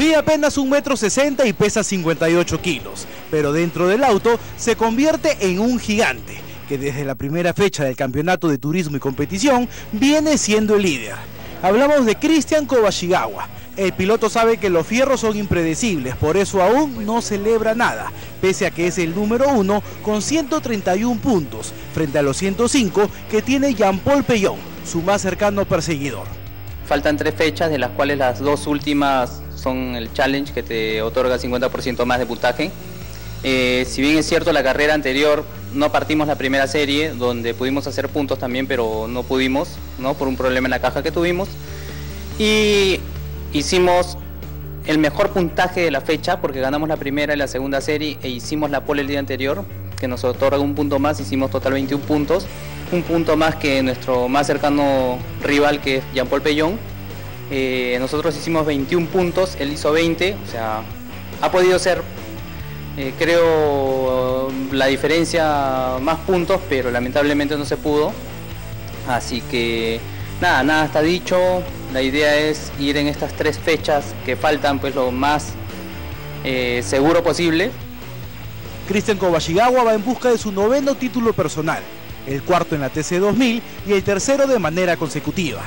Mide apenas un metro sesenta y pesa 58 kilos, pero dentro del auto se convierte en un gigante que desde la primera fecha del campeonato de turismo y competición viene siendo el líder. Hablamos de Cristian Kobashigawa. El piloto sabe que los fierros son impredecibles, por eso aún no celebra nada, pese a que es el número uno con 131 puntos, frente a los 105 que tiene Jean-Paul Pellón, su más cercano perseguidor. Faltan tres fechas, de las cuales las dos últimas son el challenge que te otorga 50% más de puntaje. Eh, si bien es cierto, la carrera anterior no partimos la primera serie, donde pudimos hacer puntos también, pero no pudimos, ¿no? por un problema en la caja que tuvimos. Y hicimos el mejor puntaje de la fecha, porque ganamos la primera y la segunda serie e hicimos la pole el día anterior, que nos otorga un punto más, hicimos total 21 puntos, un punto más que nuestro más cercano rival, que es Jean-Paul Pellón. Eh, nosotros hicimos 21 puntos, él hizo 20, o sea, ha podido ser eh, creo la diferencia más puntos, pero lamentablemente no se pudo. Así que nada, nada está dicho. La idea es ir en estas tres fechas que faltan pues lo más eh, seguro posible. Cristian Kobashigawa va en busca de su noveno título personal, el cuarto en la TC2000 y el tercero de manera consecutiva.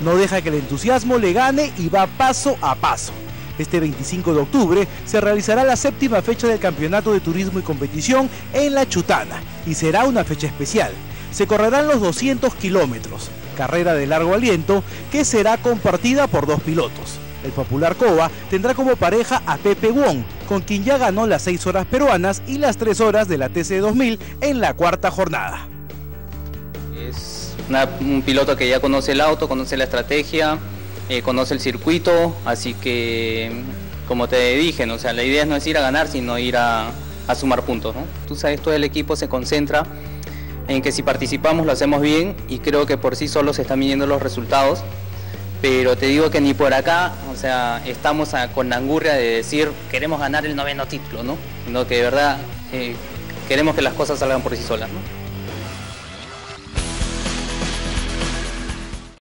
No deja que el entusiasmo le gane y va paso a paso. Este 25 de octubre se realizará la séptima fecha del Campeonato de Turismo y Competición en La Chutana y será una fecha especial. Se correrán los 200 kilómetros, carrera de largo aliento que será compartida por dos pilotos. El popular Coba tendrá como pareja a Pepe Wong, con quien ya ganó las 6 horas peruanas y las 3 horas de la TC2000 en la cuarta jornada. Es un piloto que ya conoce el auto, conoce la estrategia, eh, conoce el circuito, así que como te dije, o sea, la idea no es ir a ganar, sino ir a, sumar puntos. ¿no? Tú sabes, todo el equipo se concentra en que si participamos lo hacemos bien y creo que por sí solo se están midiendo los resultados, pero te digo que ni por acá, o sea, estamos con la angurria de decir queremos ganar el noveno título, ¿no? Sino que de verdad eh, queremos que las cosas salgan por sí solas, ¿no?